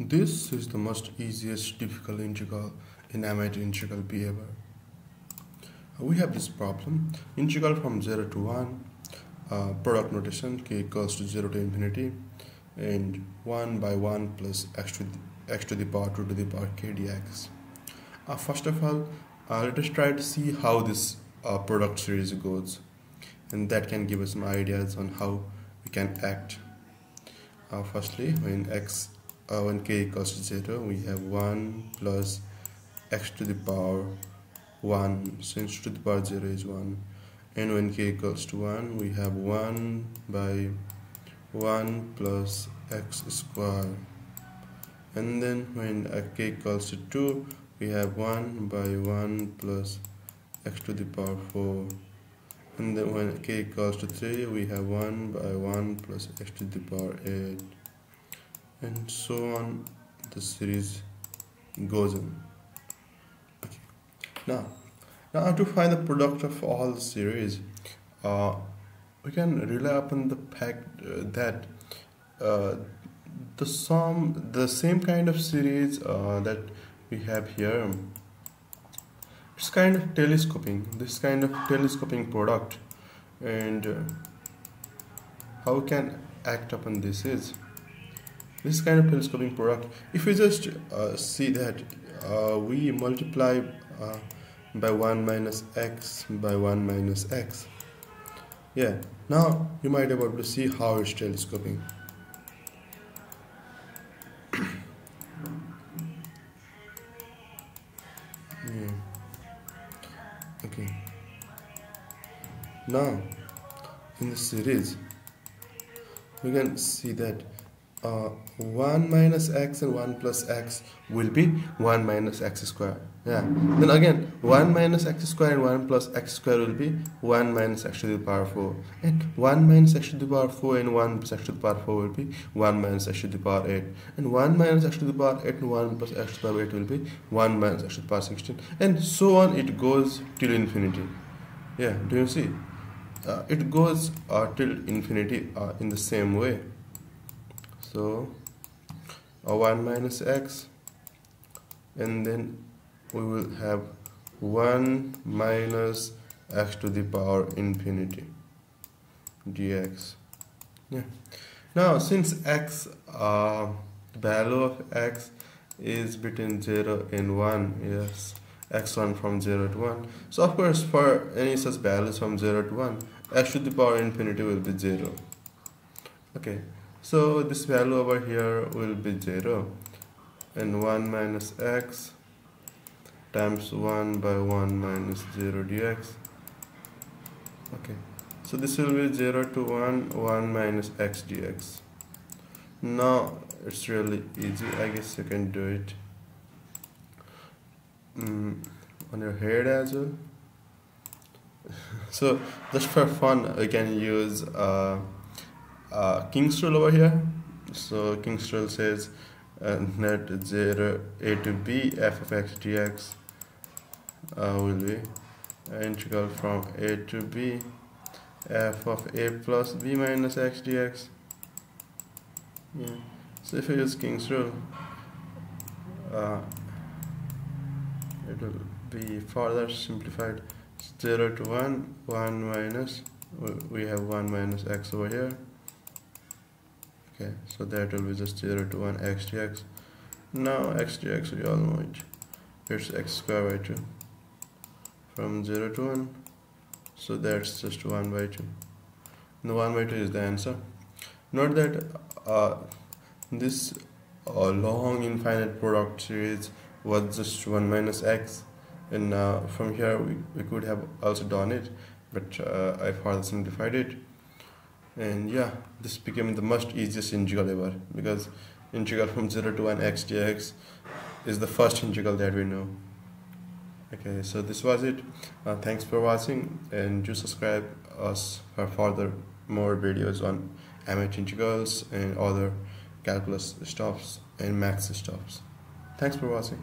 This is the most easiest difficult integral in MIT integral Bee ever. We have this problem, integral from 0 to 1, uh, product notation k equals to 0 to infinity and 1 by 1 plus x to the, x to the power 2 to the power k dx. Uh, first of all, uh, let us try to see how this uh, product series goes and that can give us some ideas on how we can act. Uh, firstly, when x uh, when k equals to 0 we have 1 plus x to the power 1 since to the power 0 is 1 and when k equals to 1 we have 1 by 1 plus x square. And then when k equals to 2 we have 1 by 1 plus x to the power 4 and then when k equals to 3 we have 1 by 1 plus x to the power 8 and so on. The series goes on. Okay. now now to find the product of all the series uh, we can rely upon the fact uh, that uh, the sum the same kind of series uh, that we have here it's kind of telescoping this kind of telescoping product. And uh, how we can act upon this is this kind of telescoping product if we just uh, see that uh, we multiply uh, by 1 minus x by 1 minus x. Yeah. Now you might be able to see how it's telescoping. Yeah. okay. Now in the series we can see that uh, 1 minus x and 1 plus x will be 1 minus x square. Yeah. Then again 1 minus x square and 1 plus x square will be 1 minus x to the power 4 and 1 minus x to the power 4 and 1 plus x to the power 4 will be 1 minus x to the power 8 and 1 minus x to the power 8 and 1 plus x to the power 8 will be 1 minus x to the power 16 and so on it goes till infinity. Yeah do you see? Uh, it goes uh, till infinity uh, in the same way so a 1 minus x and then we will have 1 minus x to the power infinity dx. Yeah. Now since x uh, the value of x is between 0 and 1 yes x1 from 0 to 1 so of course for any such values from 0 to 1 x to the power infinity will be 0 okay so this value over here will be 0 and 1 minus x times 1 by 1 minus 0 dx. Okay. So this will be 0 to 1 1 minus x dx. Now it's really easy. I guess you can do it mm, on your head as well. So just for fun you can use uh, uh, King's rule over here. So King's rule says uh, net 0 a to b f of x dx uh, will be integral from a to b f of a plus b minus x dx. Yeah. So if I use King's rule, uh, it will be further simplified 0 to 1 1 minus we have 1 minus x over here okay so that will be just 0 to 1 x dx. Now x dx we all know it. It's x square by 2 from 0 to 1 so that's just 1 by 2 the 1 by 2 is the answer. Note that uh, this uh, long infinite product series was just 1 minus x. And uh, from here we, we could have also done it but uh, I further simplified it and yeah this became the most easiest integral ever because integral from 0 to 1 x dx is the first integral that we know. Okay so this was it. Uh, thanks for watching and do subscribe us for further more videos on MIT integrals and other calculus stuffs and max stuffs thanks for watching